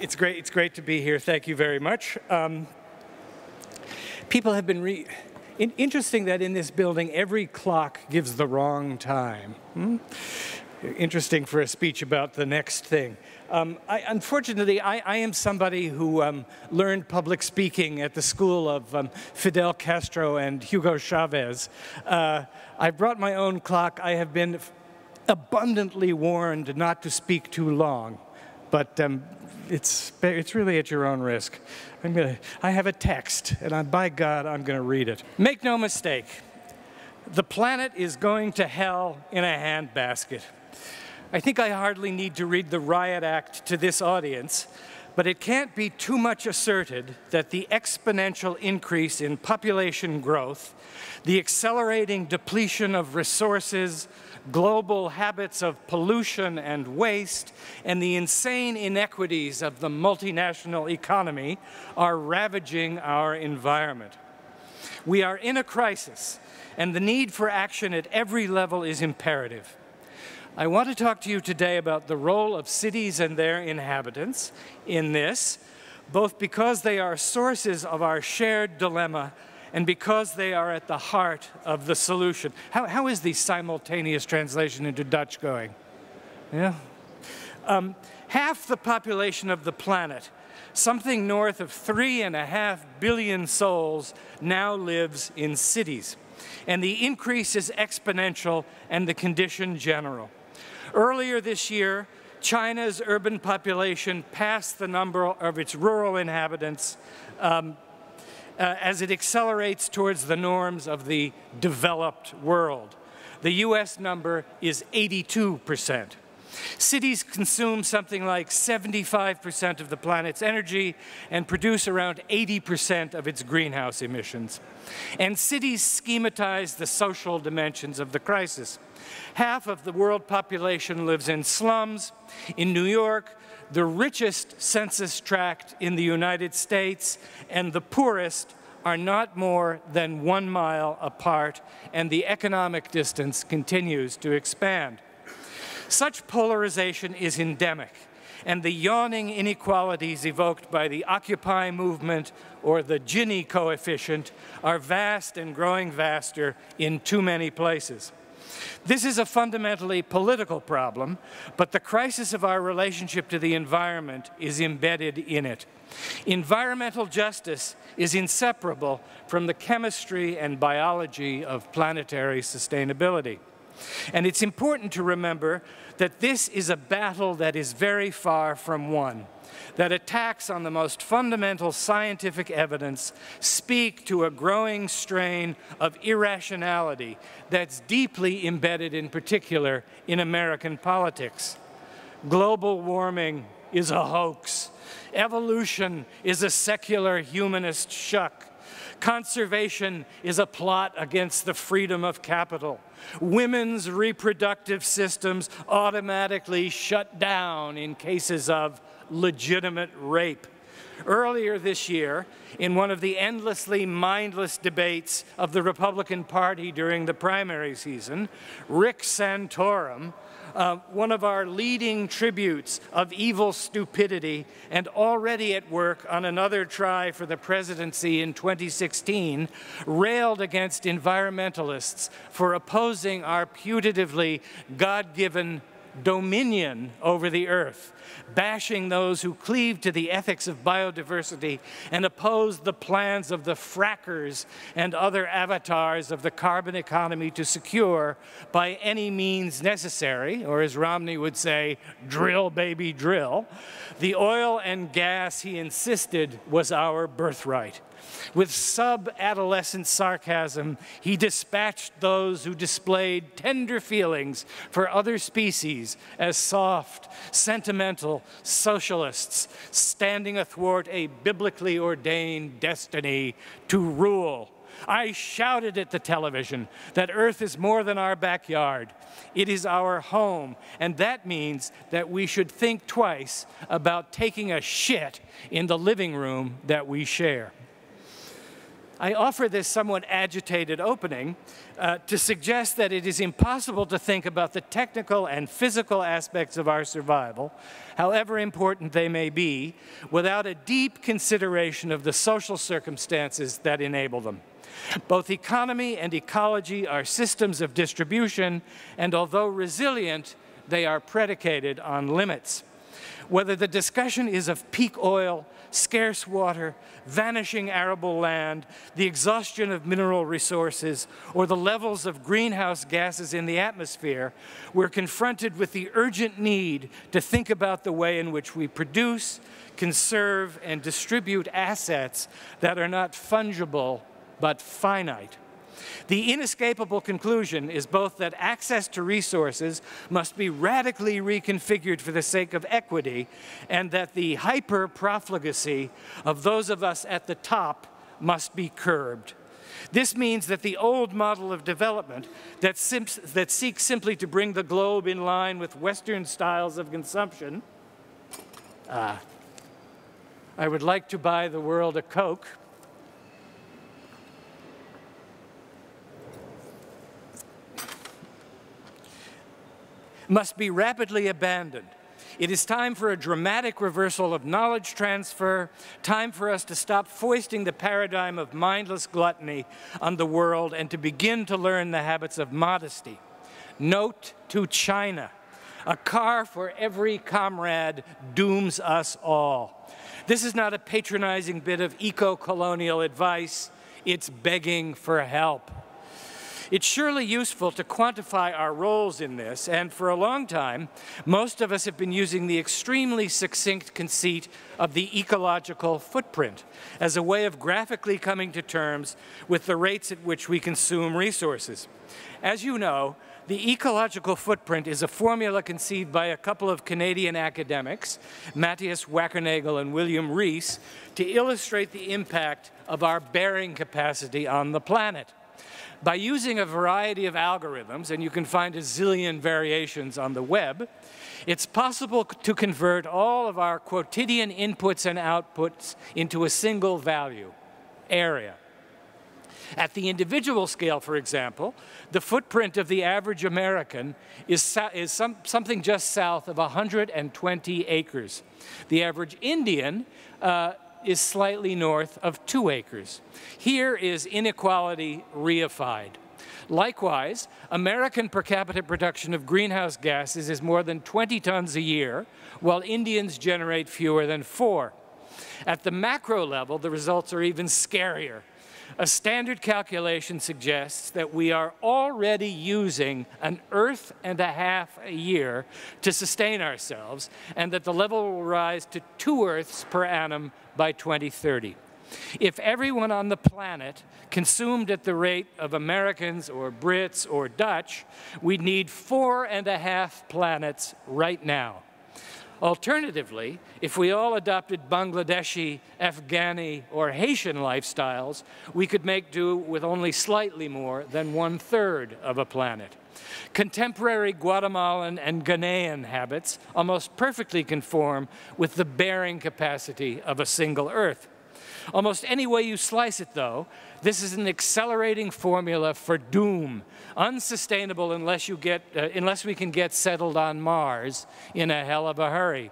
It's great, it's great to be here. Thank you very much. Um, people have been re in interesting that in this building every clock gives the wrong time. Hmm? Interesting for a speech about the next thing. Um, I, unfortunately, I, I, am somebody who um, learned public speaking at the school of um, Fidel Castro and Hugo Chavez. Uh, I brought my own clock. I have been abundantly warned not to speak too long, but um, it's, it's really at your own risk. I'm gonna, I have a text, and I, by God, I'm going to read it. Make no mistake, the planet is going to hell in a handbasket. I think I hardly need to read the riot act to this audience, but it can't be too much asserted that the exponential increase in population growth, the accelerating depletion of resources, global habits of pollution and waste, and the insane inequities of the multinational economy are ravaging our environment. We are in a crisis, and the need for action at every level is imperative. I want to talk to you today about the role of cities and their inhabitants in this, both because they are sources of our shared dilemma and because they are at the heart of the solution. How, how is the simultaneous translation into Dutch going? Yeah? Um, half the population of the planet, something north of three and a half billion souls, now lives in cities. And the increase is exponential and the condition general. Earlier this year, China's urban population passed the number of its rural inhabitants um, uh, as it accelerates towards the norms of the developed world. The US number is 82 percent. Cities consume something like 75% of the planet's energy and produce around 80% of its greenhouse emissions. And cities schematize the social dimensions of the crisis. Half of the world population lives in slums. In New York, the richest census tract in the United States and the poorest are not more than one mile apart, and the economic distance continues to expand. Such polarization is endemic, and the yawning inequalities evoked by the Occupy movement or the Gini coefficient are vast and growing vaster in too many places. This is a fundamentally political problem, but the crisis of our relationship to the environment is embedded in it. Environmental justice is inseparable from the chemistry and biology of planetary sustainability. And it's important to remember that this is a battle that is very far from won that attacks on the most fundamental scientific evidence speak to a growing strain of irrationality that's deeply embedded in particular in American politics. Global warming is a hoax. Evolution is a secular humanist shuck. Conservation is a plot against the freedom of capital. Women's reproductive systems automatically shut down in cases of legitimate rape. Earlier this year, in one of the endlessly mindless debates of the Republican Party during the primary season, Rick Santorum, uh, one of our leading tributes of evil stupidity and already at work on another try for the presidency in 2016, railed against environmentalists for opposing our putatively God-given dominion over the earth, bashing those who cleave to the ethics of biodiversity and oppose the plans of the frackers and other avatars of the carbon economy to secure, by any means necessary, or as Romney would say, drill baby drill, the oil and gas he insisted was our birthright. With sub-adolescent sarcasm, he dispatched those who displayed tender feelings for other species as soft, sentimental socialists standing athwart a biblically ordained destiny to rule. I shouted at the television that Earth is more than our backyard. It is our home, and that means that we should think twice about taking a shit in the living room that we share. I offer this somewhat agitated opening uh, to suggest that it is impossible to think about the technical and physical aspects of our survival, however important they may be, without a deep consideration of the social circumstances that enable them. Both economy and ecology are systems of distribution, and although resilient, they are predicated on limits. Whether the discussion is of peak oil, scarce water, vanishing arable land, the exhaustion of mineral resources, or the levels of greenhouse gases in the atmosphere, we're confronted with the urgent need to think about the way in which we produce, conserve, and distribute assets that are not fungible but finite. The inescapable conclusion is both that access to resources must be radically reconfigured for the sake of equity, and that the hyper-profligacy of those of us at the top must be curbed. This means that the old model of development that, that, seeks simply to bring the globe in line with Western styles of consumption, uh, I would like to buy the world a Coke, must be rapidly abandoned. It is time for a dramatic reversal of knowledge transfer, time for us to stop foisting the paradigm of mindless gluttony on the world and to begin to learn the habits of modesty. Note to China, a car for every comrade dooms us all. This is not a patronizing bit of eco-colonial advice, it's begging for help. It's surely useful to quantify our roles in this, and for a long time, most of us have been using the extremely succinct conceit of the ecological footprint as a way of graphically coming to terms with the rates at which we consume resources. As you know, the ecological footprint is a formula conceived by a couple of Canadian academics, Matthias Wackernagel and William Rees, to illustrate the impact of our bearing capacity on the planet. By using a variety of algorithms, and you can find a zillion variations on the web, it's possible to convert all of our quotidian inputs and outputs into a single value, area. At the individual scale, for example, the footprint of the average American is, is some, something just south of 120 acres. The average Indian uh, is slightly north of two acres. Here is inequality reified. Likewise, American per capita production of greenhouse gases is more than 20 tons a year, while Indians generate fewer than four. At the macro level, the results are even scarier. A standard calculation suggests that we are already using an earth and a half a year to sustain ourselves, and that the level will rise to two earths per annum by 2030. If everyone on the planet consumed at the rate of Americans or Brits or Dutch, we'd need four and a half planets right now. Alternatively, if we all adopted Bangladeshi, Afghani, or Haitian lifestyles, we could make do with only slightly more than one-third of a planet. Contemporary Guatemalan and Ghanaian habits almost perfectly conform with the bearing capacity of a single Earth. Almost any way you slice it, though, this is an accelerating formula for doom, unsustainable unless, you get, uh, unless we can get settled on Mars in a hell of a hurry.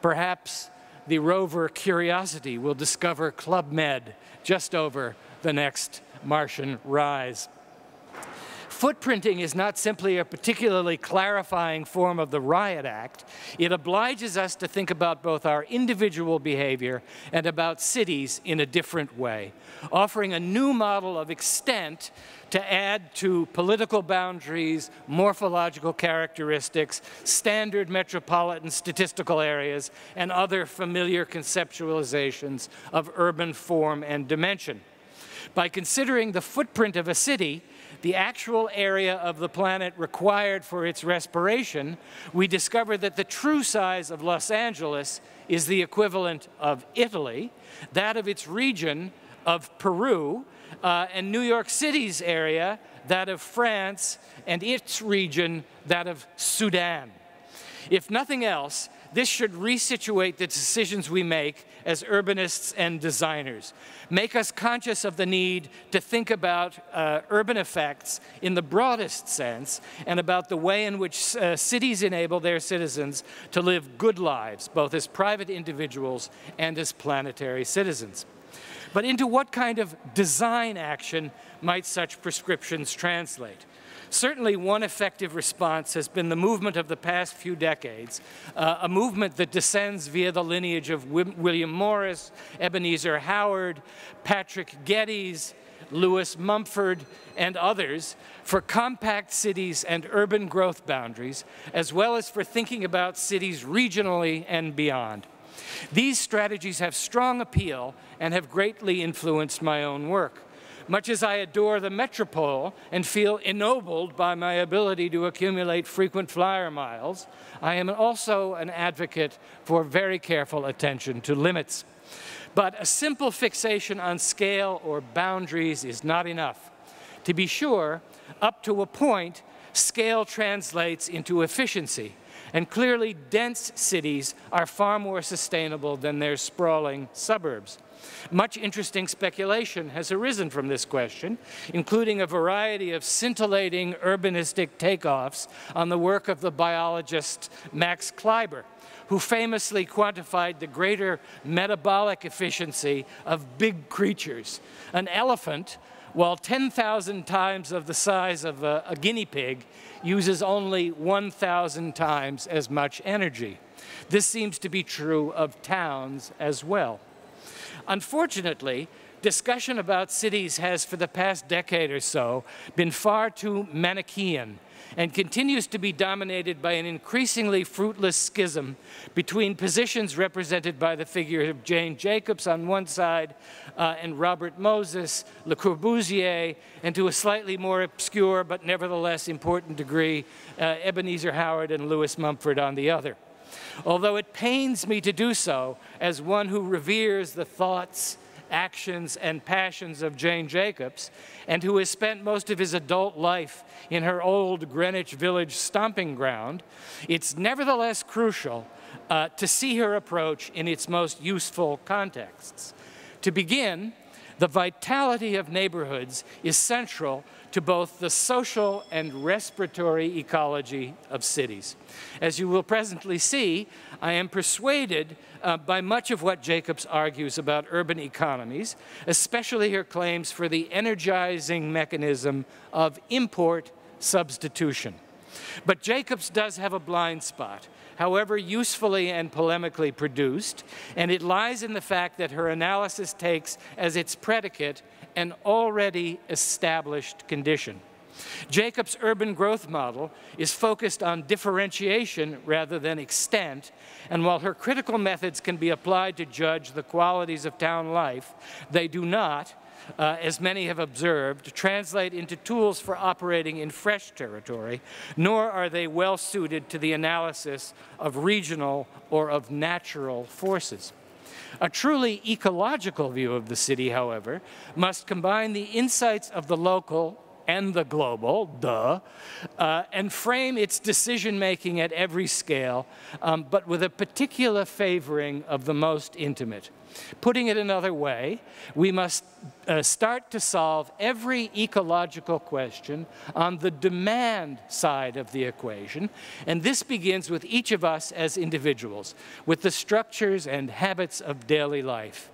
Perhaps the rover Curiosity will discover Club Med just over the next Martian rise. Footprinting is not simply a particularly clarifying form of the Riot Act. It obliges us to think about both our individual behavior and about cities in a different way, offering a new model of extent to add to political boundaries, morphological characteristics, standard metropolitan statistical areas, and other familiar conceptualizations of urban form and dimension. By considering the footprint of a city, the actual area of the planet required for its respiration, we discover that the true size of Los Angeles is the equivalent of Italy, that of its region of Peru, uh, and New York City's area, that of France, and its region, that of Sudan. If nothing else, this should resituate the decisions we make as urbanists and designers, make us conscious of the need to think about uh, urban effects in the broadest sense and about the way in which uh, cities enable their citizens to live good lives, both as private individuals and as planetary citizens. But into what kind of design action might such prescriptions translate? Certainly one effective response has been the movement of the past few decades, uh, a movement that descends via the lineage of William Morris, Ebenezer Howard, Patrick Geddes, Lewis Mumford, and others for compact cities and urban growth boundaries, as well as for thinking about cities regionally and beyond. These strategies have strong appeal and have greatly influenced my own work. Much as I adore the metropole and feel ennobled by my ability to accumulate frequent flyer miles, I am also an advocate for very careful attention to limits. But a simple fixation on scale or boundaries is not enough. To be sure, up to a point, scale translates into efficiency. And clearly, dense cities are far more sustainable than their sprawling suburbs. Much interesting speculation has arisen from this question, including a variety of scintillating urbanistic takeoffs on the work of the biologist Max Kleiber, who famously quantified the greater metabolic efficiency of big creatures. An elephant, while 10,000 times of the size of a, a guinea pig, uses only 1,000 times as much energy. This seems to be true of towns as well. Unfortunately, discussion about cities has, for the past decade or so, been far too Manichaean and continues to be dominated by an increasingly fruitless schism between positions represented by the figure of Jane Jacobs on one side uh, and Robert Moses, Le Corbusier, and to a slightly more obscure but nevertheless important degree, uh, Ebenezer Howard and Lewis Mumford on the other. Although it pains me to do so as one who reveres the thoughts, actions, and passions of Jane Jacobs, and who has spent most of his adult life in her old Greenwich Village stomping ground, it's nevertheless crucial uh, to see her approach in its most useful contexts. To begin, the vitality of neighborhoods is central to both the social and respiratory ecology of cities. As you will presently see, I am persuaded uh, by much of what Jacobs argues about urban economies, especially her claims for the energizing mechanism of import substitution. But Jacobs does have a blind spot, however usefully and polemically produced, and it lies in the fact that her analysis takes as its predicate an already established condition. Jacob's urban growth model is focused on differentiation rather than extent, and while her critical methods can be applied to judge the qualities of town life, they do not, uh, as many have observed, translate into tools for operating in fresh territory, nor are they well suited to the analysis of regional or of natural forces. A truly ecological view of the city, however, must combine the insights of the local and the global, duh, uh, and frame its decision making at every scale, um, but with a particular favoring of the most intimate. Putting it another way, we must uh, start to solve every ecological question on the demand side of the equation, and this begins with each of us as individuals, with the structures and habits of daily life.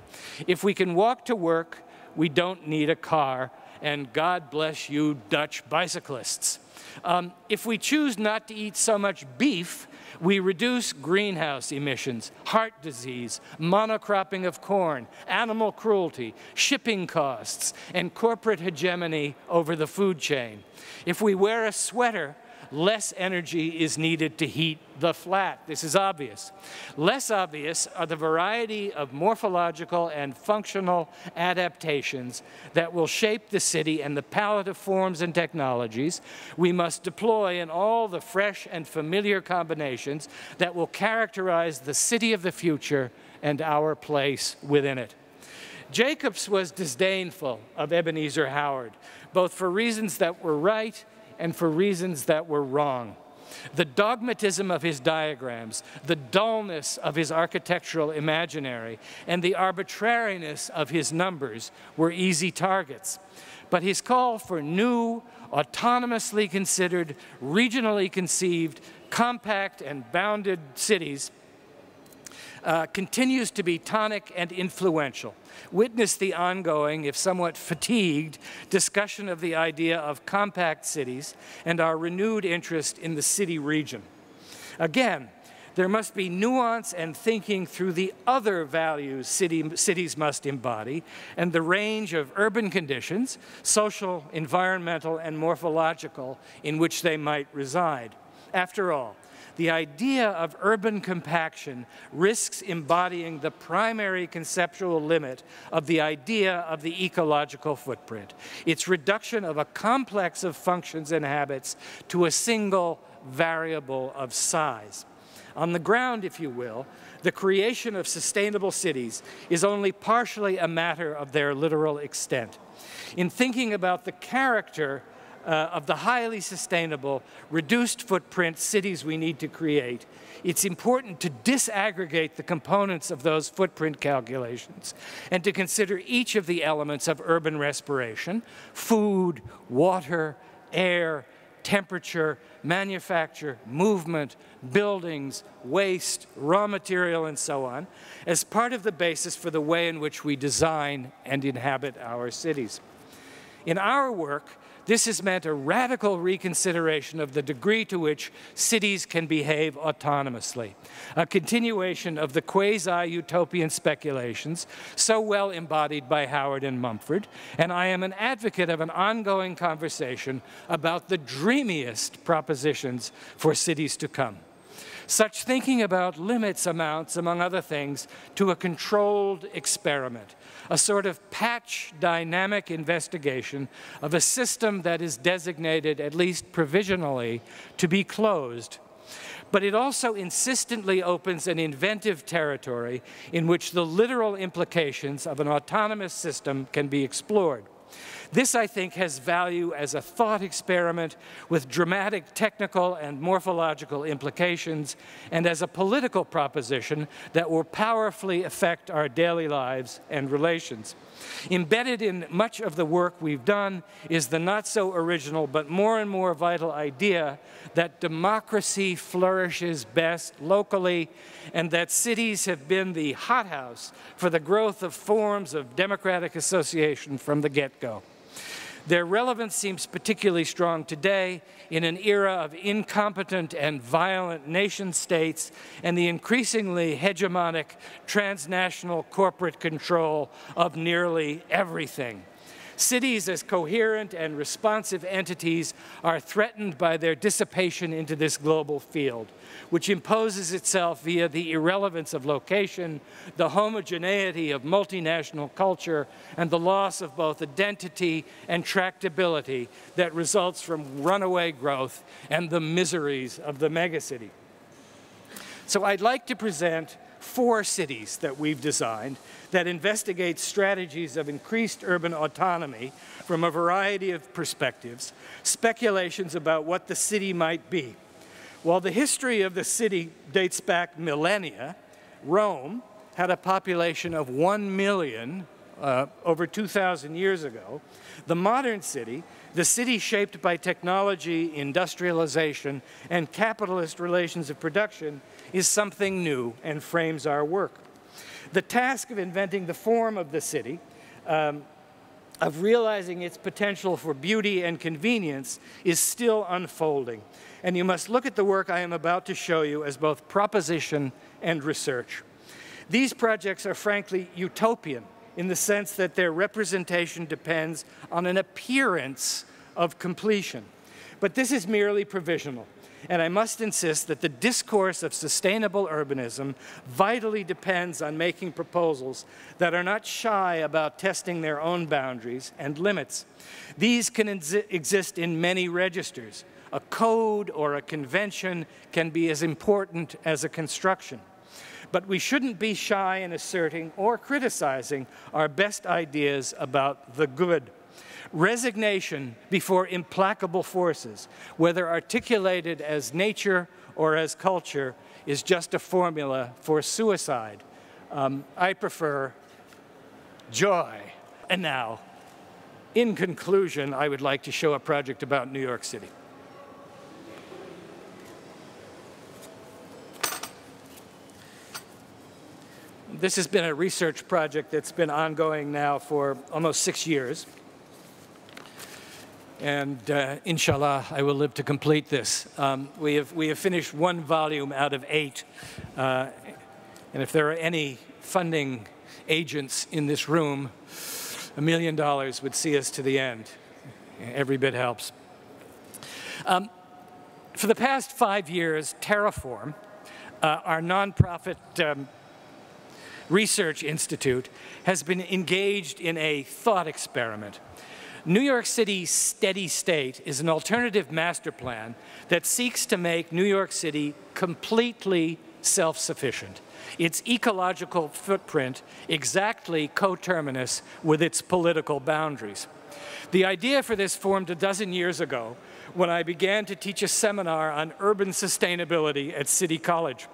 If we can walk to work, we don't need a car, and God bless you Dutch bicyclists. Um, if we choose not to eat so much beef, we reduce greenhouse emissions, heart disease, monocropping of corn, animal cruelty, shipping costs, and corporate hegemony over the food chain. If we wear a sweater, less energy is needed to heat the flat. This is obvious. Less obvious are the variety of morphological and functional adaptations that will shape the city and the palette of forms and technologies we must deploy in all the fresh and familiar combinations that will characterize the city of the future and our place within it. Jacobs was disdainful of Ebenezer Howard, both for reasons that were right and for reasons that were wrong. The dogmatism of his diagrams, the dullness of his architectural imaginary, and the arbitrariness of his numbers were easy targets. But his call for new, autonomously considered, regionally conceived, compact and bounded cities uh, continues to be tonic and influential. Witness the ongoing, if somewhat fatigued, discussion of the idea of compact cities and our renewed interest in the city region. Again, there must be nuance and thinking through the other values city, cities must embody and the range of urban conditions, social, environmental, and morphological, in which they might reside. After all, the idea of urban compaction risks embodying the primary conceptual limit of the idea of the ecological footprint, its reduction of a complex of functions and habits to a single variable of size. On the ground, if you will, the creation of sustainable cities is only partially a matter of their literal extent. In thinking about the character uh, of the highly sustainable, reduced footprint cities we need to create, it's important to disaggregate the components of those footprint calculations and to consider each of the elements of urban respiration, food, water, air, temperature, manufacture, movement, buildings, waste, raw material, and so on, as part of the basis for the way in which we design and inhabit our cities. In our work, this has meant a radical reconsideration of the degree to which cities can behave autonomously, a continuation of the quasi-utopian speculations so well embodied by Howard and Mumford, and I am an advocate of an ongoing conversation about the dreamiest propositions for cities to come. Such thinking about limits amounts, among other things, to a controlled experiment, a sort of patch dynamic investigation of a system that is designated, at least provisionally, to be closed. But it also insistently opens an inventive territory in which the literal implications of an autonomous system can be explored. This, I think, has value as a thought experiment with dramatic technical and morphological implications and as a political proposition that will powerfully affect our daily lives and relations. Embedded in much of the work we've done is the not so original but more and more vital idea that democracy flourishes best locally and that cities have been the hothouse for the growth of forms of democratic association from the get-go. Their relevance seems particularly strong today in an era of incompetent and violent nation states and the increasingly hegemonic transnational corporate control of nearly everything. Cities as coherent and responsive entities are threatened by their dissipation into this global field, which imposes itself via the irrelevance of location, the homogeneity of multinational culture, and the loss of both identity and tractability that results from runaway growth and the miseries of the megacity. So I'd like to present four cities that we've designed that investigates strategies of increased urban autonomy from a variety of perspectives, speculations about what the city might be. While the history of the city dates back millennia, Rome had a population of 1 million uh, over 2,000 years ago. The modern city, the city shaped by technology, industrialization, and capitalist relations of production, is something new and frames our work. The task of inventing the form of the city, um, of realizing its potential for beauty and convenience, is still unfolding. And you must look at the work I am about to show you as both proposition and research. These projects are frankly utopian in the sense that their representation depends on an appearance of completion. But this is merely provisional. And I must insist that the discourse of sustainable urbanism vitally depends on making proposals that are not shy about testing their own boundaries and limits. These can exist in many registers. A code or a convention can be as important as a construction. But we shouldn't be shy in asserting or criticizing our best ideas about the good. Resignation before implacable forces, whether articulated as nature or as culture, is just a formula for suicide. Um, I prefer joy. And now, in conclusion, I would like to show a project about New York City. This has been a research project that's been ongoing now for almost six years. And uh, inshallah, I will live to complete this. Um, we, have, we have finished one volume out of eight. Uh, and if there are any funding agents in this room, a million dollars would see us to the end. Every bit helps. Um, for the past five years, Terreform, uh, our nonprofit um, Research Institute has been engaged in a thought experiment. New York City Steady State is an alternative master plan that seeks to make New York City completely self-sufficient. Its ecological footprint exactly coterminous with its political boundaries. The idea for this formed a dozen years ago when I began to teach a seminar on urban sustainability at City College.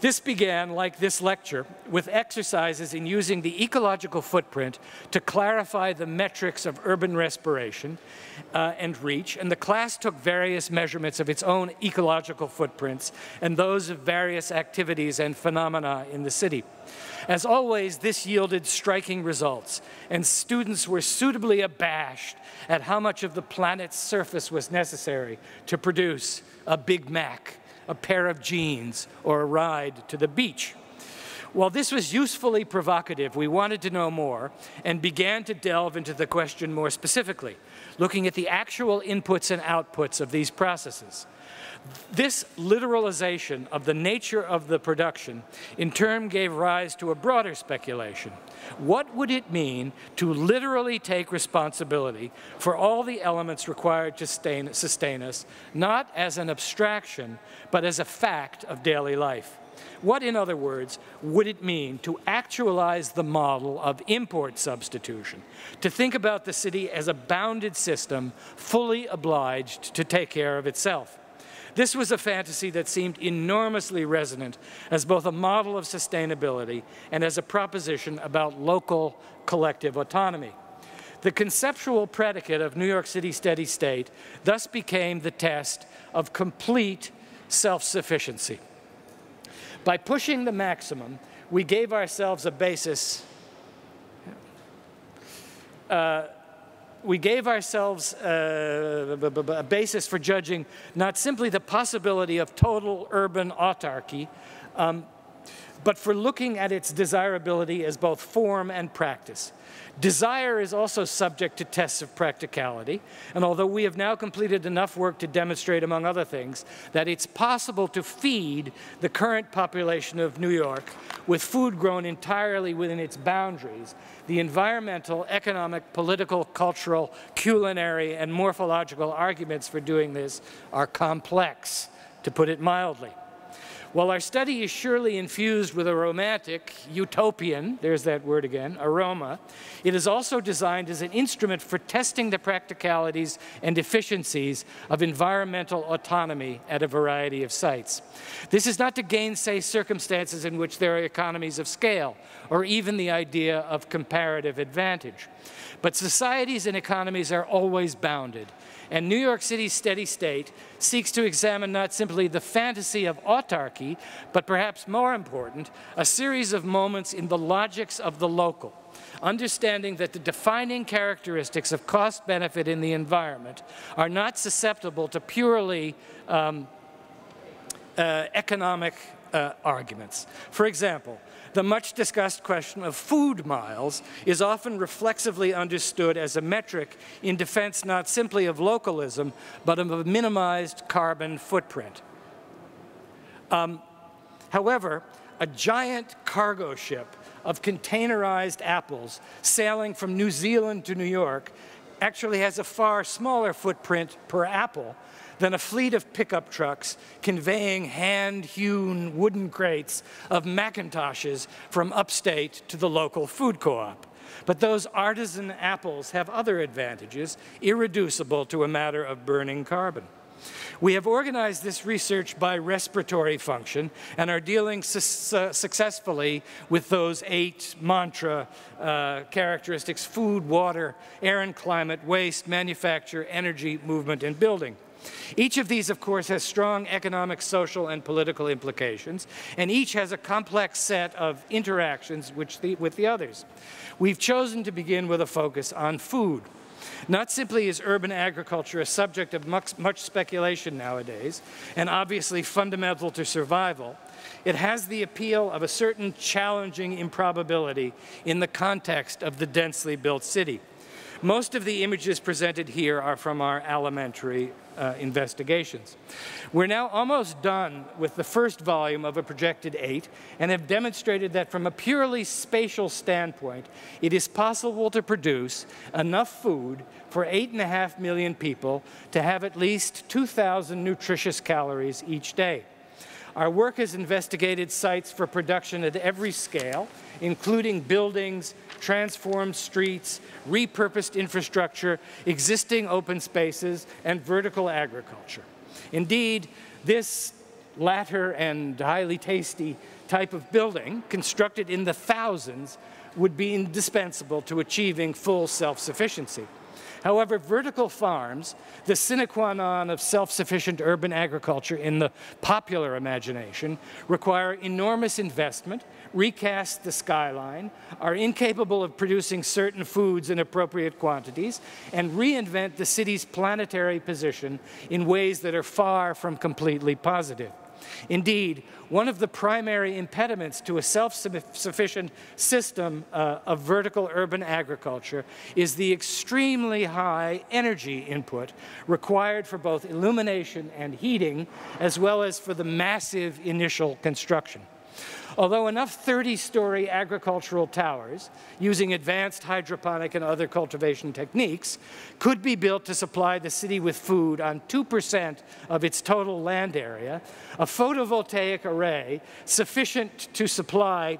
This began, like this lecture, with exercises in using the ecological footprint to clarify the metrics of urban respiration uh, and reach, and the class took various measurements of its own ecological footprints and those of various activities and phenomena in the city. As always, this yielded striking results, and students were suitably abashed at how much of the planet's surface was necessary to produce a Big Mac a pair of jeans, or a ride to the beach. While this was usefully provocative, we wanted to know more and began to delve into the question more specifically, looking at the actual inputs and outputs of these processes. This literalization of the nature of the production in turn gave rise to a broader speculation. What would it mean to literally take responsibility for all the elements required to sustain, sustain us, not as an abstraction, but as a fact of daily life? What, in other words, would it mean to actualize the model of import substitution, to think about the city as a bounded system fully obliged to take care of itself? This was a fantasy that seemed enormously resonant as both a model of sustainability and as a proposition about local collective autonomy. The conceptual predicate of New York City steady state thus became the test of complete self-sufficiency. By pushing the maximum, we gave ourselves a basis uh, we gave ourselves uh, a basis for judging not simply the possibility of total urban autarky, um, but for looking at its desirability as both form and practice. Desire is also subject to tests of practicality, and although we have now completed enough work to demonstrate, among other things, that it's possible to feed the current population of New York with food grown entirely within its boundaries, the environmental, economic, political, cultural, culinary, and morphological arguments for doing this are complex, to put it mildly. While our study is surely infused with a romantic, utopian, there's that word again, aroma, it is also designed as an instrument for testing the practicalities and efficiencies of environmental autonomy at a variety of sites. This is not to gainsay circumstances in which there are economies of scale, or even the idea of comparative advantage. But societies and economies are always bounded, and New York City's steady state seeks to examine not simply the fantasy of autarky, but perhaps more important, a series of moments in the logics of the local, understanding that the defining characteristics of cost benefit in the environment are not susceptible to purely um, uh, economic uh, arguments. For example, the much discussed question of food miles is often reflexively understood as a metric in defense not simply of localism, but of a minimized carbon footprint. Um, however, a giant cargo ship of containerized apples sailing from New Zealand to New York actually has a far smaller footprint per apple than a fleet of pickup trucks conveying hand-hewn wooden crates of McIntoshes from upstate to the local food co-op. But those artisan apples have other advantages, irreducible to a matter of burning carbon. We have organized this research by respiratory function and are dealing su successfully with those eight mantra uh, characteristics, food, water, air and climate, waste, manufacture, energy, movement, and building. Each of these, of course, has strong economic, social, and political implications, and each has a complex set of interactions the, with the others. We've chosen to begin with a focus on food. Not simply is urban agriculture a subject of much, much, speculation nowadays, and obviously fundamental to survival, it has the appeal of a certain challenging improbability in the context of the densely built city. Most of the images presented here are from our elementary uh, investigations. We're now almost done with the first volume of a projected eight and have demonstrated that from a purely spatial standpoint, it is possible to produce enough food for eight and a half million people to have at least 2,000 nutritious calories each day. Our work has investigated sites for production at every scale, including buildings, transformed streets, repurposed infrastructure, existing open spaces, and vertical agriculture. Indeed, this latter and highly tasty type of building, constructed in the thousands, would be indispensable to achieving full self-sufficiency. However, vertical farms, the sine qua non of self-sufficient urban agriculture in the popular imagination, require enormous investment, recast the skyline, are incapable of producing certain foods in appropriate quantities, and reinvent the city's planetary position in ways that are far from completely positive. Indeed, one of the primary impediments to a self-sufficient system uh, of vertical urban agriculture is the extremely high energy input required for both illumination and heating, as well as for the massive initial construction. Although enough 30-story agricultural towers, using advanced hydroponic and other cultivation techniques, could be built to supply the city with food on 2% of its total land area, a photovoltaic array sufficient to supply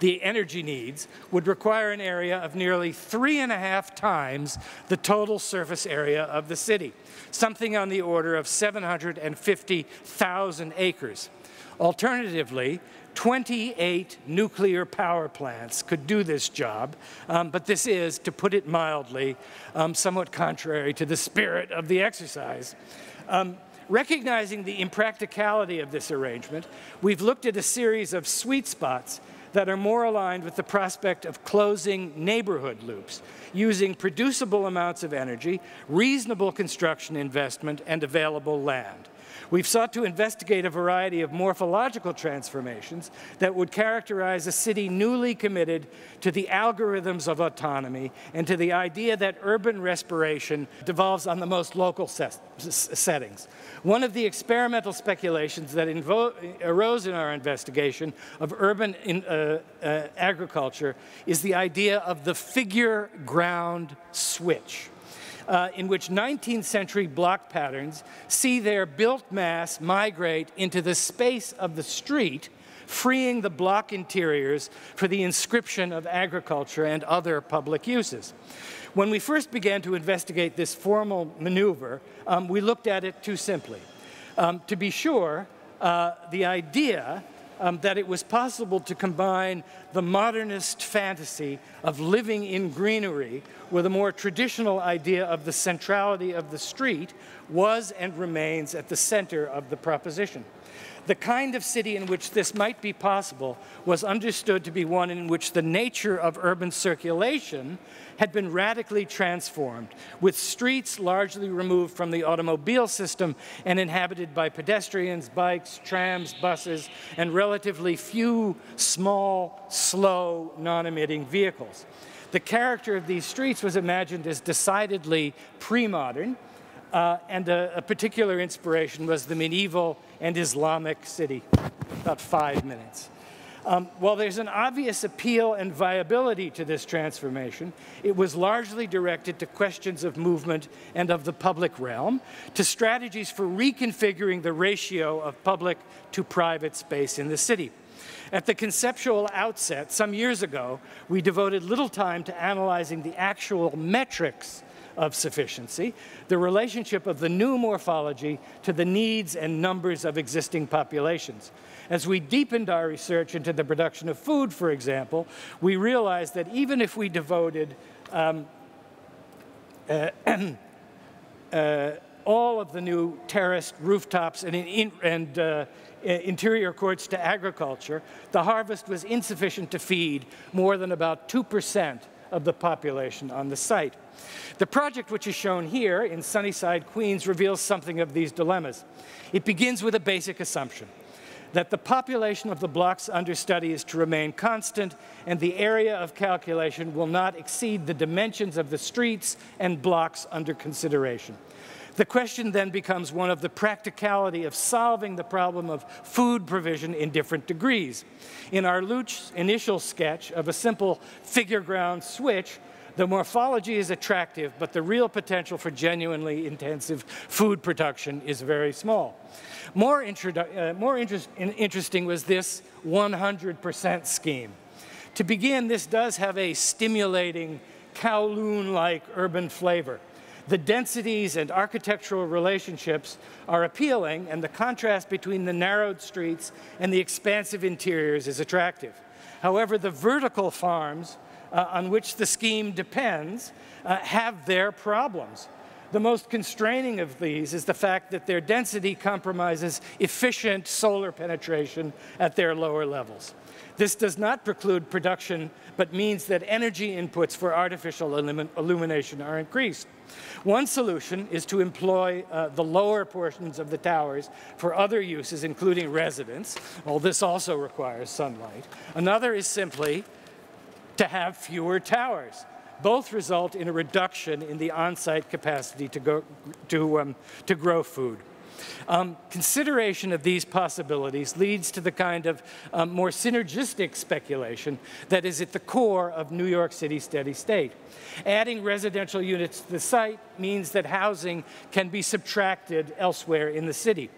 the energy needs would require an area of nearly three and a half times the total surface area of the city, something on the order of 750,000 acres. Alternatively, 28 nuclear power plants could do this job, um, but this is, to put it mildly, um, somewhat contrary to the spirit of the exercise. Um, recognizing the impracticality of this arrangement, we've looked at a series of sweet spots that are more aligned with the prospect of closing neighborhood loops, using producible amounts of energy, reasonable construction investment, and available land. We've sought to investigate a variety of morphological transformations that would characterize a city newly committed to the algorithms of autonomy and to the idea that urban respiration devolves on the most local settings. One of the experimental speculations that arose in our investigation of urban in, uh, uh, agriculture is the idea of the figure ground switch uh, in which 19th century block patterns see their built mass migrate into the space of the street, freeing the block interiors for the inscription of agriculture and other public uses. When we first began to investigate this formal maneuver, um, we looked at it too simply. Um, to be sure, uh, the idea um, that it was possible to combine the modernist fantasy of living in greenery with a more traditional idea of the centrality of the street was and remains at the center of the proposition. The kind of city in which this might be possible was understood to be one in which the nature of urban circulation had been radically transformed, with streets largely removed from the automobile system and inhabited by pedestrians, bikes, trams, buses, and relatively few small, slow, non-emitting vehicles. The character of these streets was imagined as decidedly pre-modern, uh, and a, a, particular inspiration was the medieval and Islamic city, about five minutes. Um, while there's an obvious appeal and viability to this transformation, it was largely directed to questions of movement and of the public realm, to strategies for reconfiguring the ratio of public to private space in the city. At the conceptual outset, some years ago, we devoted little time to analyzing the actual metrics of sufficiency, the relationship of the new morphology to the needs and numbers of existing populations. As we deepened our research into the production of food, for example, we realized that even if we devoted um, uh, uh, all of the new terraced rooftops and, in, and uh, interior courts to agriculture, the harvest was insufficient to feed more than about 2% of the population on the site. The project which is shown here in Sunnyside, Queens, reveals something of these dilemmas. It begins with a basic assumption that the population of the blocks under study is to remain constant and the area of calculation will not exceed the dimensions of the streets and blocks under consideration. The question then becomes one of the practicality of solving the problem of food provision in different degrees. In our Luch initial sketch of a simple figure ground switch, the morphology is attractive, but the real potential for genuinely intensive food production is very small. More, uh, more interest in interesting was this 100% scheme. To begin, this does have a stimulating, Kowloon-like urban flavor. The densities and architectural relationships are appealing, and the contrast between the narrowed streets and the expansive interiors is attractive. However, the vertical farms uh, on which the scheme depends uh, have their problems. The most constraining of these is the fact that their density compromises efficient solar penetration at their lower levels. This does not preclude production, but means that energy inputs for artificial illumination are increased. One solution is to employ uh, the lower portions of the towers for other uses, including residence, Well, this also requires sunlight. Another is simply to have fewer towers. Both result in a reduction in the on-site capacity to, go, to, um, to grow food. Um, consideration of these possibilities leads to the kind of um, more synergistic speculation that is at the core of New York City steady state. Adding residential units to the site means that housing can be subtracted elsewhere in the city.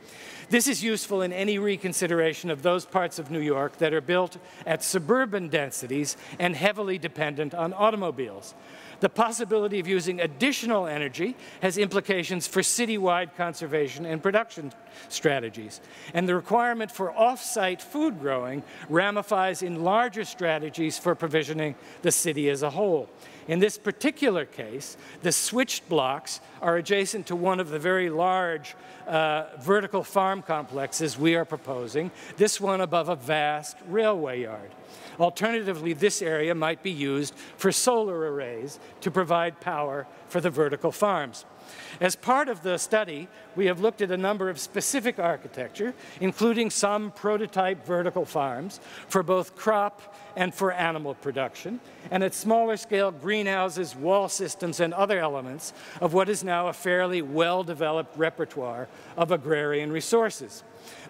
This is useful in any reconsideration of those parts of New York that are built at suburban densities and heavily dependent on automobiles. The possibility of using additional energy has implications for citywide conservation and production strategies. And the requirement for off-site food growing ramifies in larger strategies for provisioning the city as a whole. In this particular case, the switched blocks are adjacent to one of the very large uh, vertical farm complexes we are proposing, this one above a vast railway yard. Alternatively, this area might be used for solar arrays to provide power for the vertical farms. As part of the study, we have looked at a number of specific architecture, including some prototype vertical farms for both crop and for animal production, and at smaller scale greenhouses, wall systems, and other elements of what is now a fairly well-developed repertoire of agrarian resources.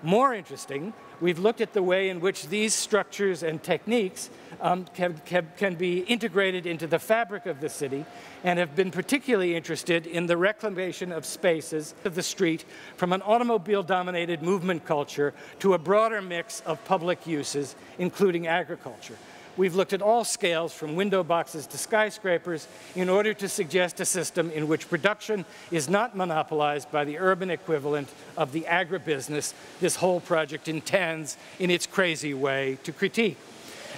More interesting, we've looked at the way in which these structures and techniques um, can, can, can, be integrated into the fabric of the city and have been particularly interested in the reclamation of spaces of the street from an automobile-dominated movement culture to a broader mix of public uses, including agriculture. We've looked at all scales from window boxes to skyscrapers in order to suggest a system in which production is not monopolized by the urban equivalent of the agribusiness this whole project intends, in its crazy way, to critique.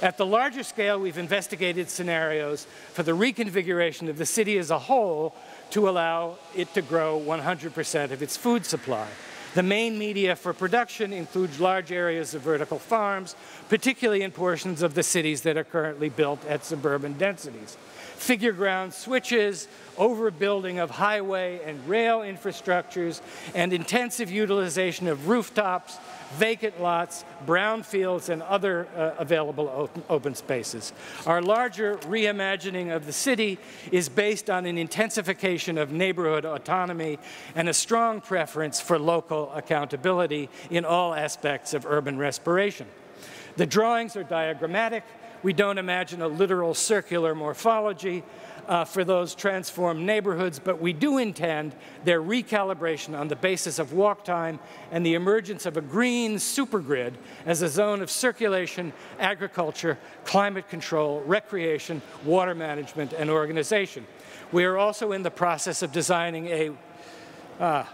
At the larger scale, we've investigated scenarios for the reconfiguration of the city as a whole to allow it to grow 100% of its food supply. The main media for production includes large areas of vertical farms, particularly in portions of the cities that are currently built at suburban densities. Figure ground switches, overbuilding of highway and rail infrastructures, and intensive utilization of rooftops, vacant lots, brownfields, and other uh, available open, open spaces. Our larger reimagining of the city is based on an intensification of neighborhood autonomy and a strong preference for local accountability in all aspects of urban respiration. The drawings are diagrammatic, We don't imagine a literal circular morphology uh, for those transformed neighborhoods, but we do intend their recalibration on the basis of walk time and the emergence of a green supergrid as a zone of circulation, agriculture, climate control, recreation, water management, and organization. We are also in the process of designing a, uh,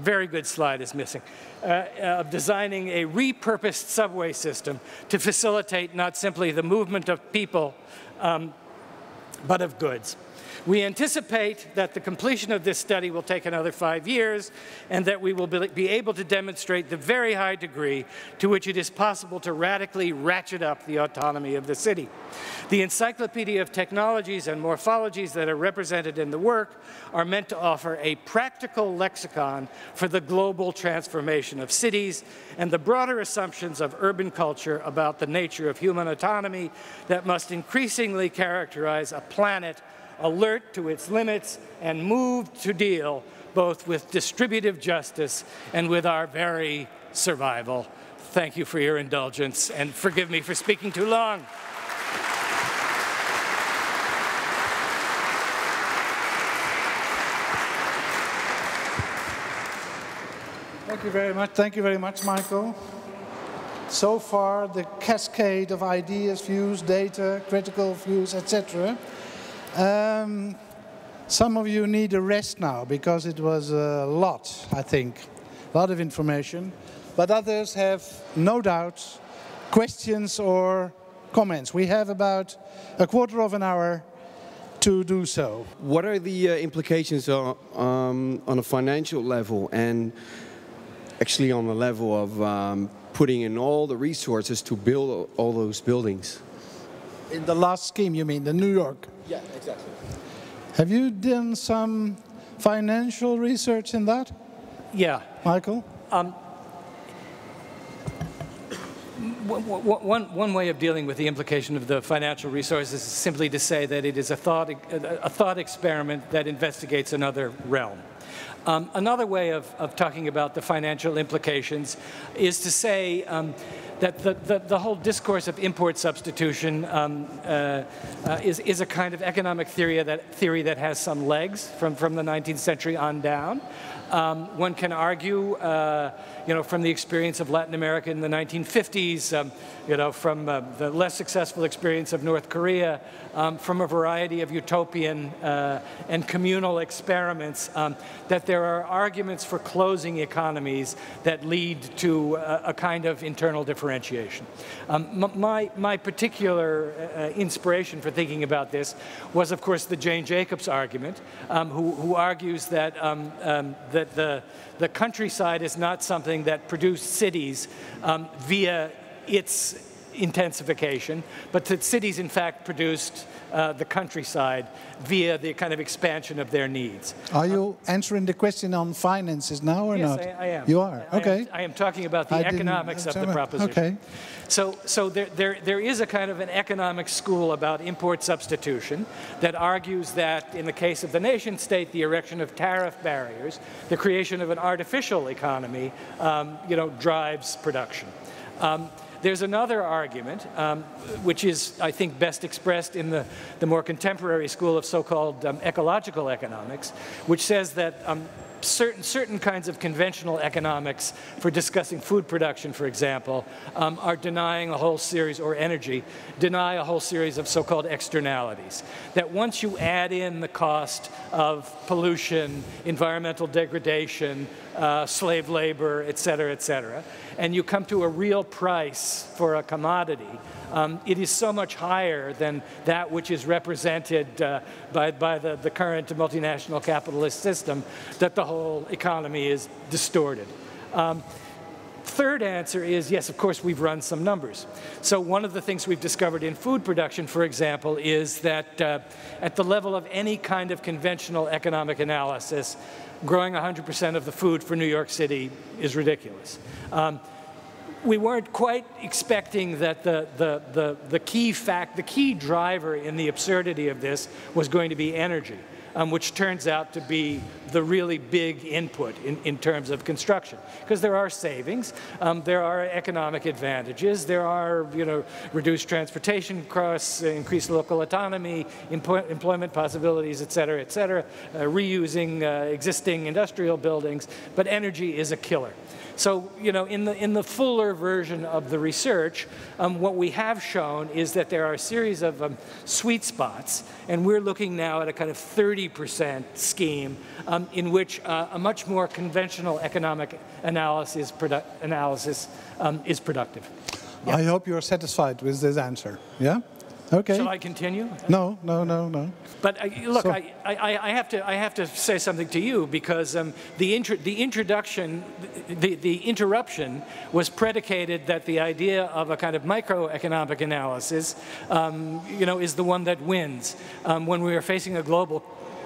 very good slide is missing, uh, of designing a repurposed subway system to facilitate not simply the movement of people, um, but of goods. We anticipate that the completion of this study will take another five years and that we will be able to demonstrate the very high degree to which it is possible to radically ratchet up the autonomy of the city. The Encyclopedia of Technologies and Morphologies that are represented in the work are meant to offer a practical lexicon for the global transformation of cities and the broader assumptions of urban culture about the nature of human autonomy that must increasingly characterize a planet alert to its limits, and moved to deal both with distributive justice and with our very survival. Thank you for your indulgence, and forgive me for speaking too long. Thank you very much. Thank you very much, Michael. So far, the cascade of ideas, views, data, critical views, etc., um, some of you need a rest now because it was a lot, I think, a lot of information. But others have no doubt questions or comments. We have about a quarter of an hour to do so. What are the uh, implications on, um, on a financial level and actually on the level of um, putting in all the resources to build all those buildings? In the last scheme, you mean, the New York? Yeah, exactly. Have you done some financial research in that? Yeah. Michael? Um, one, one way of dealing with the implication of the financial resources is simply to say that it is a thought, a thought experiment that investigates another realm. Um, another way of, of talking about the financial implications is to say um, that the, the, the, whole discourse of import substitution um, uh, uh, is, is a kind of economic theory that, theory that has some legs from, from the 19th century on down. Um, one can argue, uh, you know, from the experience of Latin America in the 1950s, um, you know, from uh, the less successful experience of North Korea, um, from a variety of utopian uh, and communal experiments, um, that there are arguments for closing economies that lead to a, a kind of internal differentiation. Um, my, my particular uh, inspiration for thinking about this was, of course, the Jane Jacobs argument, um, who, who, argues that the that the, the countryside is not something that produced cities um, via its intensification, but that cities in fact produced uh, the countryside via the kind of expansion of their needs. Are you answering the question on finances now or yes, not? Yes, I, I, am. You are? I, okay. I am, I am talking about the economics of the proposition. Okay. So, so there, there, there is a kind of an economic school about import substitution that argues that in the case of the nation state, the erection of tariff barriers, the creation of an artificial economy, um, you know, drives production. Um, there's another argument, um, which is, I think, best expressed in the, the more contemporary school of so-called um, ecological economics, which says that um, certain, certain kinds of conventional economics for discussing food production, for example, um, are denying a whole series, or energy, deny a whole series of so-called externalities. That once you add in the cost of pollution, environmental degradation, uh, slave labor, et cetera, et cetera, and you come to a real price for a commodity, um, it is so much higher than that which is represented uh, by, by the, the current multinational capitalist system that the whole economy is distorted. Um, third answer is yes, of course, we've run some numbers. So, one of the things we've discovered in food production, for example, is that uh, at the level of any kind of conventional economic analysis, growing 100% of the food for New York City is ridiculous. Um, we weren't quite expecting that the, the, the, the, key fact, the key driver in the absurdity of this was going to be energy. Um, which turns out to be the really big input in, in terms of construction. Because there are savings, um, there are economic advantages, there are you know, reduced transportation costs, increased local autonomy, employment possibilities, et cetera, et cetera, uh, reusing uh, existing industrial buildings, but energy is a killer. So, you know, in the, in the fuller version of the research, um, what we have shown is that there are a series of um, sweet spots, and we're looking now at a kind of 30% scheme um, in which uh, a much more conventional economic analysis, analysis um, is productive. Yeah. I hope you're satisfied with this answer. Yeah? Okay. Shall I continue? No, no, no, no. But uh, look, so, I, I, I, have to, I have to say something to you because um, the, intro, the introduction, the, the interruption was predicated that the idea of a kind of microeconomic analysis, um, you know, is the one that wins um, when we are facing a global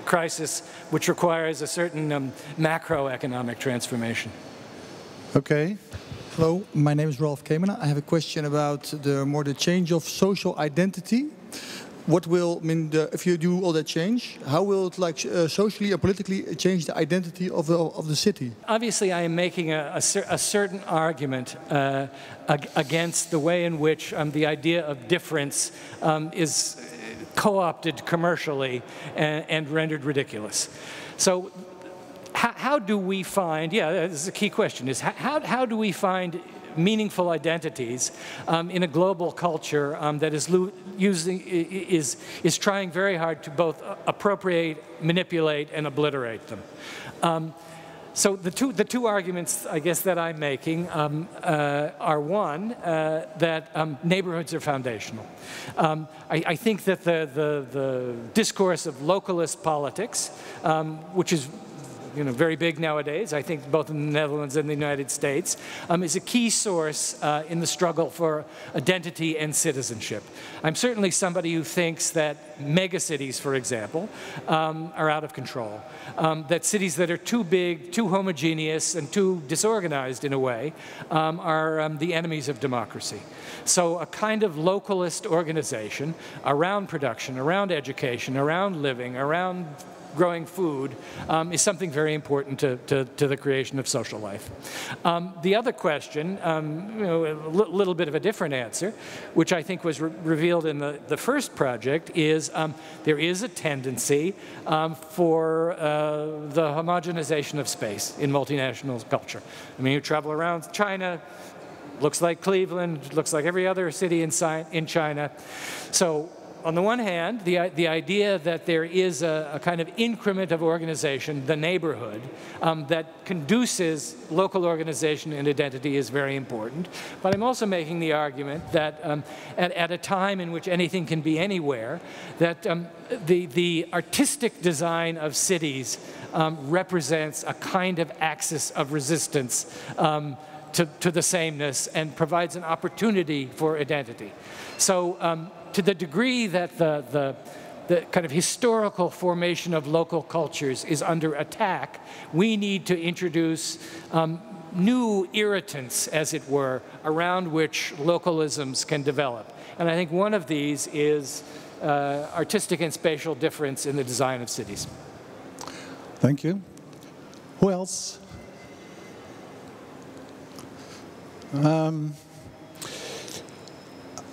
crisis which requires a certain um, macroeconomic transformation. Okay. Hello, my name is Ralph Kamena. I have a question about the more the change of social identity. What will I mean the, if you do all that change? How will it like uh, socially or politically change the identity of the of the city? Obviously, I am making a, a, a certain argument uh, ag against the way in which um, the idea of difference um, is co-opted commercially and, and rendered ridiculous. So how, how, do we find, yeah, this is a key question, is how, how do we find meaningful identities um, in a global culture um, that is using, is, is trying very hard to both appropriate, manipulate, and obliterate them. Um, so the two, the two arguments, I guess, that I'm making um, uh, are one, uh, that um, neighborhoods are foundational. Um, I, I, think that the, the, the, discourse of localist politics, which is you know, very big nowadays, I think both in the Netherlands and the United States, um, is a key source uh, in the struggle for identity and citizenship. I'm certainly somebody who thinks that megacities, for example, um, are out of control. Um, that cities that are too big, too homogeneous, and too disorganized in a way um, are um, the enemies of democracy. So a kind of localist organization around production, around education, around living, around growing food um, is something very important to, to, to, the creation of social life. Um, the other question, um, you know, a little bit of a different answer, which I think was re revealed in the, the first project, is um, there is a tendency um, for uh, the homogenization of space in multinational culture. I mean, you travel around China, looks like Cleveland, looks like every other city in, in China. So on the one hand, the, the idea that there is a, a kind of increment of organization, the neighborhood, um, that conduces local organization and identity is very important. But I'm also making the argument that um, at, at, a time in which anything can be anywhere, that um, the, the artistic design of cities um, represents a kind of axis of resistance um, to, to the sameness and provides an opportunity for identity. So um, to the degree that the, the, the kind of historical formation of local cultures is under attack, we need to introduce um, new irritants, as it were, around which localisms can develop. And I think one of these is uh, artistic and spatial difference in the design of cities. Thank you. Who else? Um,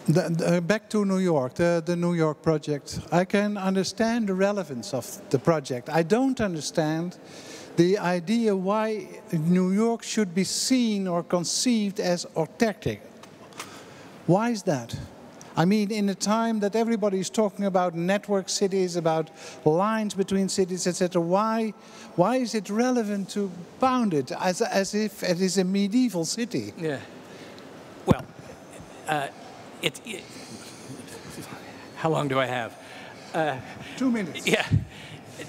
the, the, back to New York, the, the New York project. I can understand the relevance of the project. I don't understand the idea why New York should be seen or conceived as autarkic. Why is that? I mean, in a time that everybody is talking about network cities, about lines between cities, etc., why, why is it relevant to bound it as, as if it is a medieval city? Yeah. Well, uh, it, it, how long do I have? Uh, Two minutes. Yeah.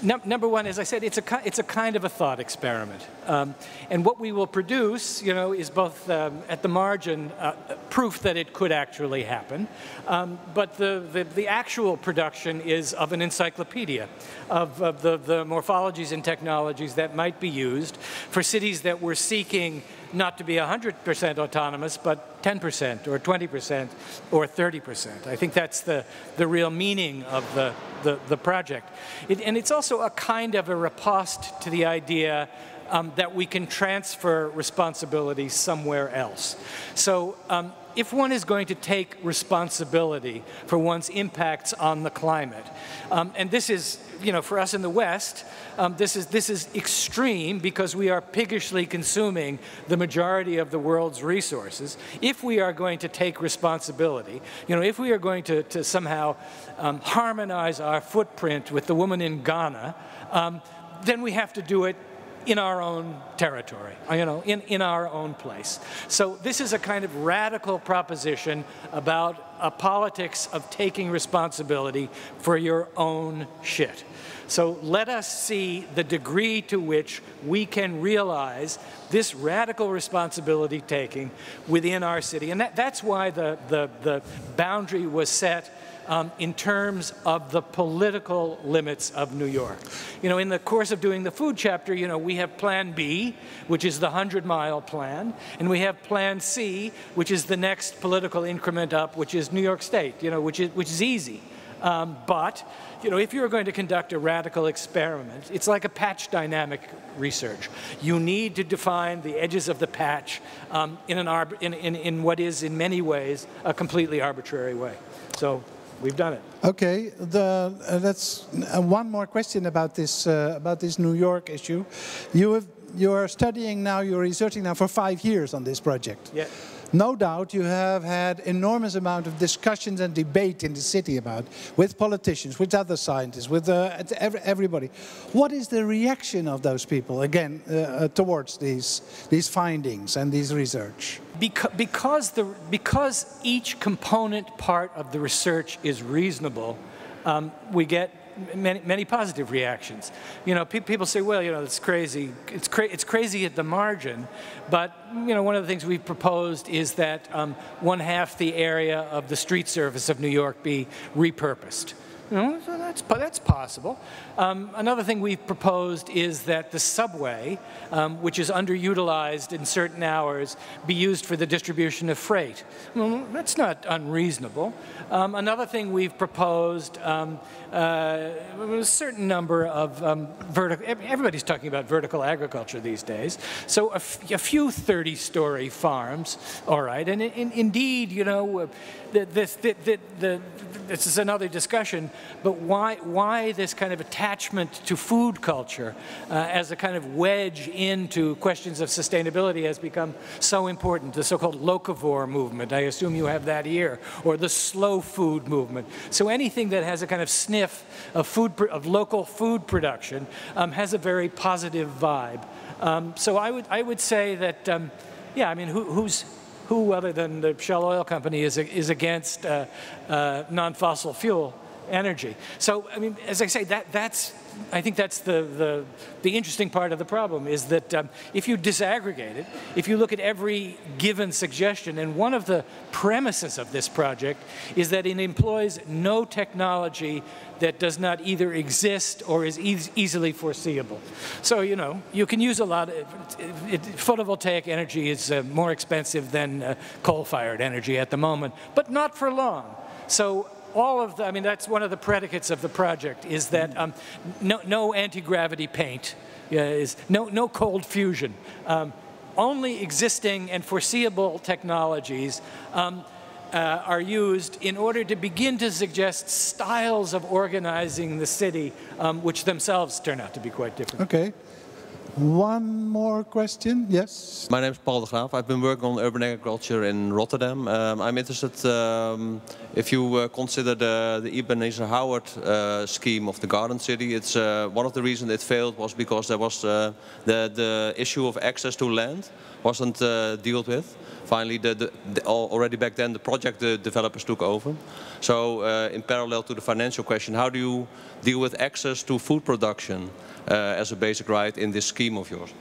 Num number one, as I said, it's a, it's a kind of a thought experiment. Um, and what we will produce, you know, is both um, at the margin uh, proof that it could actually happen, um, but the, the, the, actual production is of an encyclopedia of, of the, the morphologies and technologies that might be used for cities that were seeking not to be 100% autonomous, but 10% or 20% or 30%. I think that's the, the real meaning of the the, the project. It, and it's also a kind of a riposte to the idea um, that we can transfer responsibility somewhere else. So um, if one is going to take responsibility for one's impacts on the climate, um, and this is, you know, for us in the West, um, this, is, this is extreme because we are piggishly consuming the majority of the world's resources. If we are going to take responsibility, you know, if we are going to, to somehow um, harmonize our footprint with the woman in Ghana, um, then we have to do it in our own territory, you know, in, in our own place. So this is a kind of radical proposition about a politics of taking responsibility for your own shit. So let us see the degree to which we can realize this radical responsibility taking within our city. And that, that's why the, the, the boundary was set um, in terms of the political limits of New York. You know, in the course of doing the food chapter, you know, we have Plan B, which is the 100 mile plan, and we have Plan C, which is the next political increment up, which is New York State, you know, which is, which is easy. Um, but, you know, if you're going to conduct a radical experiment, it's like a patch dynamic research. You need to define the edges of the patch um, in, an in, in, in what is, in many ways, a completely arbitrary way. So we've done it. Okay, the, uh, that's uh, one more question about this uh, about this New York issue. You have you are studying now, you're researching now for five years on this project. Yeah. No doubt you have had enormous amount of discussions and debate in the city about, with politicians, with other scientists, with uh, everybody. What is the reaction of those people, again, uh, uh, towards these, these findings and these research? Because, because, the, because each component part of the research is reasonable, um, we get many, many positive reactions. You know, pe people say, well, you know, it's crazy. It's, cra it's crazy at the margin, but, you know, one of the things we've proposed is that um, one half the area of the street surface of New York be repurposed. You know, so that's, that's possible. Um, another thing we've proposed is that the subway, um, which is underutilized in certain hours, be used for the distribution of freight. Well, that's not unreasonable. Um, another thing we've proposed, um, uh, a certain number of um, vertical, everybody's talking about vertical agriculture these days, so a, few 30-story farms, all right, and in, indeed, you know, this, the, the, this is another discussion, but why, why this kind of attachment to food culture uh, as a kind of wedge into questions of sustainability has become so important, the so-called locavore movement, I assume you have that here, or the slow food movement. So anything that has a kind of sniff of, food, of local food production um, has a very positive vibe. Um, so I would, I would say that, um, yeah, I mean, who, who's, who other than the Shell Oil Company is, is against uh, uh, non-fossil fuel energy? So, I mean, as I say, that, that's I think that's the, the, the, interesting part of the problem is that um, if you disaggregate it, if you look at every given suggestion, and one of the premises of this project is that it employs no technology that does not either exist or is e easily foreseeable. So, you know, you can use a lot of, it, it, photovoltaic energy is uh, more expensive than uh, coal-fired energy at the moment, but not for long. So all of the, I mean, that's one of the predicates of the project is that um, no, no anti-gravity paint, uh, is no, no cold fusion. Um, only existing and foreseeable technologies um, uh, are used in order to begin to suggest styles of organizing the city, um, which themselves turn out to be quite different. Okay. One more question, yes? My name is Paul de Graaf. I've been working on urban agriculture in Rotterdam. Um, I'm interested um, if you uh, consider the, the Ebenezer Howard uh, scheme of the garden city. It's uh, one of the reasons it failed was because there was uh, the, the issue of access to land wasn't uh, dealt with. Finally, the, the, already back then, the project the developers took over. So uh, in parallel to the financial question, how do you deal with access to food production? Uh, as a basic right in this scheme of yours?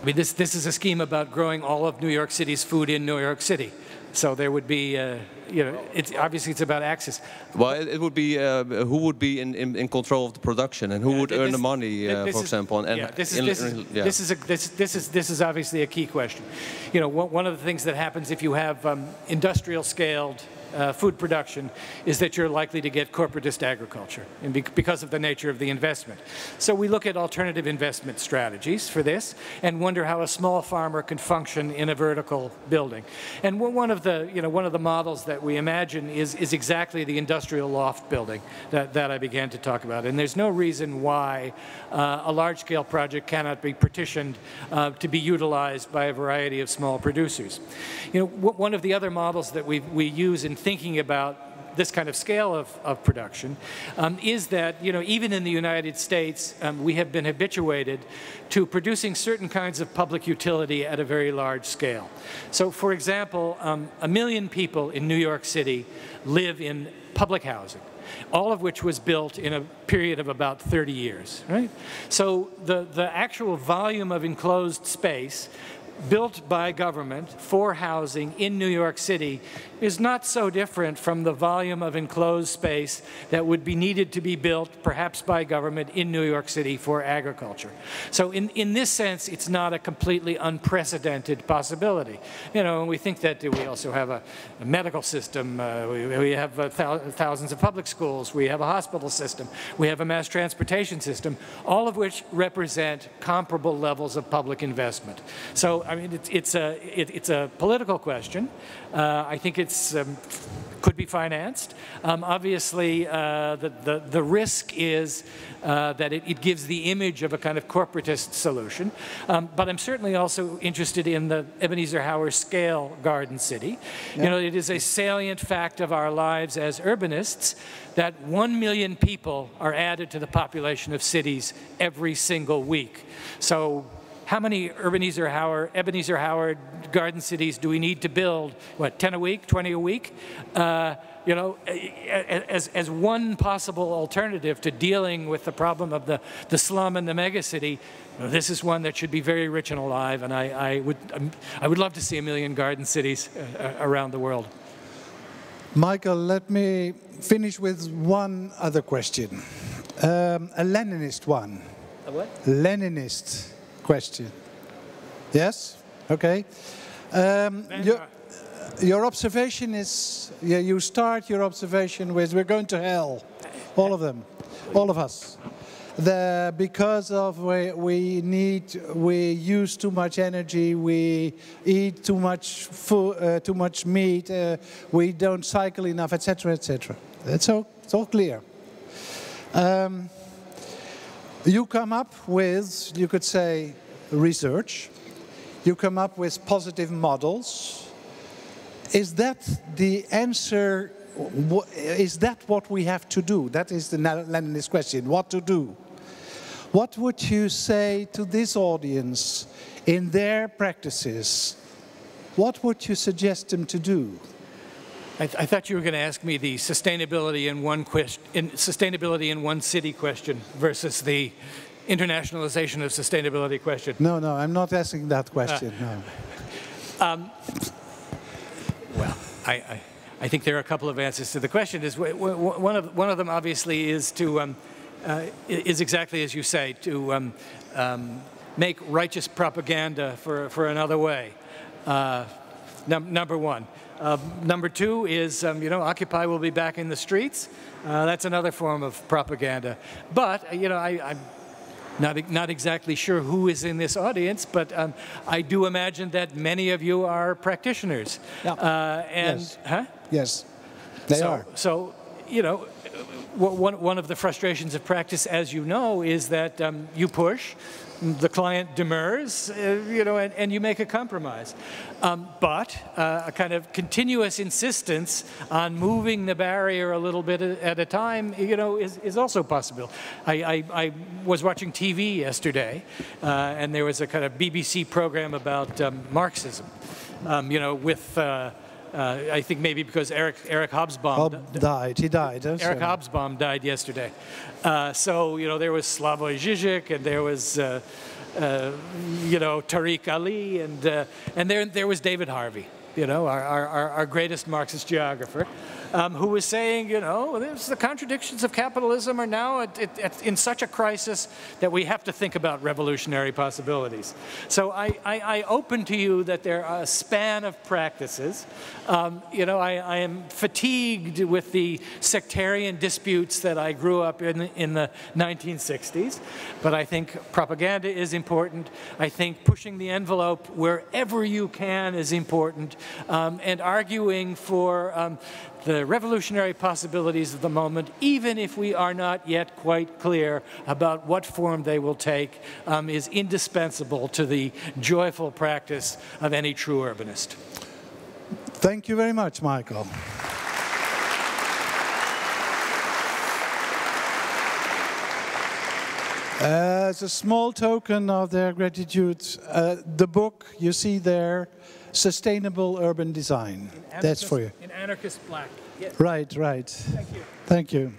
I mean, this, this is a scheme about growing all of New York City's food in New York City. So there would be, uh, you know, it's, obviously it's about access. Well, it, it would be uh, who would be in, in, in, control of the production and who yeah, would this, earn the money, uh, for is, example. And, yeah, this is, this, is, yeah. this, is a, this, this, is, this is obviously a key question. You know, one of the things that happens if you have um, industrial scaled uh, food production is that you're likely to get corporatist agriculture and be because of the nature of the investment. So we look at alternative investment strategies for this and wonder how a small farmer can function in a vertical building. And one of the, you know, one of the models that we imagine is, is exactly the industrial loft building that, that I began to talk about. And there's no reason why uh, a large-scale project cannot be partitioned uh, to be utilized by a variety of small producers. You know, one of the other models that we, we use in thinking about this kind of scale of, of production um, is that, you know, even in the United States, um, we have been habituated to producing certain kinds of public utility at a very large scale. So, for example, um, a million people in New York City live in public housing all of which was built in a period of about 30 years, right? So the, the actual volume of enclosed space built by government for housing in New York City is not so different from the volume of enclosed space that would be needed to be built, perhaps by government, in New York City for agriculture. So in, in this sense, it's not a completely unprecedented possibility. You know, we think that we also have a, a medical system, uh, we, we, have uh, thousands of public schools, we have a hospital system, we have a mass transportation system, all of which represent comparable levels of public investment. So I mean, it's, it's, a, it, it's a political question. Uh, I think it's um, could be financed. Um, obviously, uh, the, the, the, risk is uh, that it, it, gives the image of a kind of corporatist solution. Um, but I'm certainly also interested in the Ebenezer Howard scale garden city. Yeah. You know, it is a salient fact of our lives as urbanists that one million people are added to the population of cities every single week. So how many Ebenezer Howard, Ebenezer Howard garden cities do we need to build? What, 10 a week, 20 a week? Uh, you know, as, as one possible alternative to dealing with the problem of the, the slum and the megacity, this is one that should be very rich and alive, and I, I, would, um, I would love to see a million garden cities uh, uh, around the world. Michael, let me finish with one other question. Um, a Leninist one. A what? Leninist question. Yes? Okay. Um, your, your, observation is, yeah, you start your observation with, we're going to hell. All of them. All of us. The, because of we, we need, we use too much energy, we eat too much food, uh, too much meat, uh, we don't cycle enough, etc., etc. It's all, it's all clear. Um, you come up with, you could say, research. You come up with positive models. Is that the answer? Is that what we have to do? That is the Leninist question, what to do? What would you say to this audience in their practices? What would you suggest them to do? I, th I, thought you were going to ask me the sustainability in one question, in sustainability in one city question versus the internationalization of sustainability question. No, no, I'm not asking that question. Uh, no. Um, well, I, I, I, think there are a couple of answers to the question. Is one of one of them obviously is to um, uh, is exactly as you say to um, um make righteous propaganda for for another way. Uh, num number one. Uh, number two is, um, you know, Occupy will be back in the streets. Uh, that's another form of propaganda. But, uh, you know, I, am not, not exactly sure who is in this audience, but um, I do imagine that many of you are practitioners. Yeah. Uh, and, yes. huh? Yes, they so, are. So, you know, one, one of the frustrations of practice, as you know, is that um, you push, the client demurs, uh, you know, and, and, you make a compromise. Um, but uh, a kind of continuous insistence on moving the barrier a little bit at a time, you know, is, is also possible. I, I, I was watching TV yesterday, uh, and there was a kind of BBC program about um, Marxism, um, you know, with uh, I think maybe because Eric Eric Hobsbawm Hob died. He died. Eric so. Hobsbawm died yesterday. Uh, so you know there was Slavoj Žižek and there was uh, uh you know Tariq Ali and uh, and there there was David Harvey. You know our our, our greatest Marxist geographer. Um, who was saying, you know, the contradictions of capitalism are now at, at, at, in such a crisis that we have to think about revolutionary possibilities. So I, I, I open to you that there are a span of practices. Um, you know, I, I am fatigued with the sectarian disputes that I grew up in in the 1960s, but I think propaganda is important. I think pushing the envelope wherever you can is important, um, and arguing for um, the revolutionary possibilities of the moment, even if we are not yet quite clear about what form they will take, um, is indispensable to the joyful practice of any true urbanist. Thank you very much, Michael. As a small token of their gratitude, uh, the book you see there, Sustainable Urban Design. That's for you. In anarchist black. Yes. Right, right. Thank you. Thank you.